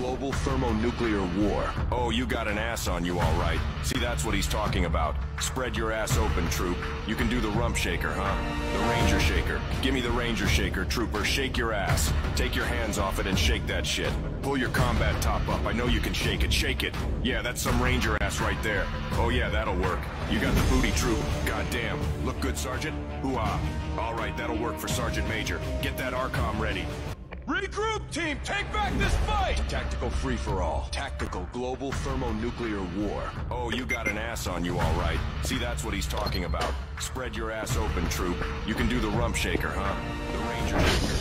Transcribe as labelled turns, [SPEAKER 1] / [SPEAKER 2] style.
[SPEAKER 1] global thermonuclear war.
[SPEAKER 2] Oh, you got an ass on you, all right. See, that's what he's talking about. Spread your ass open, troop. You can do the rump shaker, huh? The ranger shaker. Give me the ranger shaker, trooper. Shake your ass. Take your hands off it and shake that shit. Pull your combat top up. I know you can shake it. Shake it. Yeah, that's some ranger ass right there. Oh yeah, that'll work. You got the booty, troop. Goddamn. Look good, Sergeant? Hoo-ah. All right, that'll work for Sergeant Major. Get that ARCOM ready.
[SPEAKER 3] Regroup, team! Take back this fight!
[SPEAKER 1] Tactical free-for-all. Tactical global thermonuclear war.
[SPEAKER 2] Oh, you got an ass on you, all right. See, that's what he's talking about. Spread your ass open, troop. You can do the rump shaker, huh? The ranger shaker.